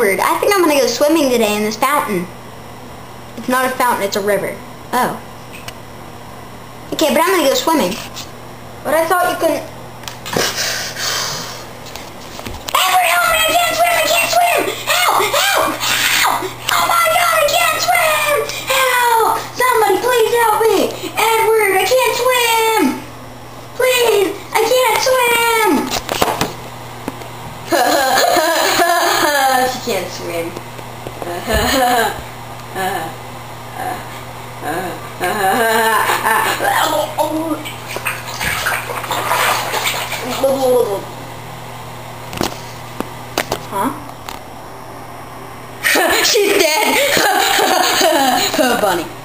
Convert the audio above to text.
I think I'm gonna go swimming today in this fountain. It's not a fountain, it's a river. Oh. Okay, but I'm gonna go swimming. But I thought you couldn't... win. huh? She's dead! Bunny.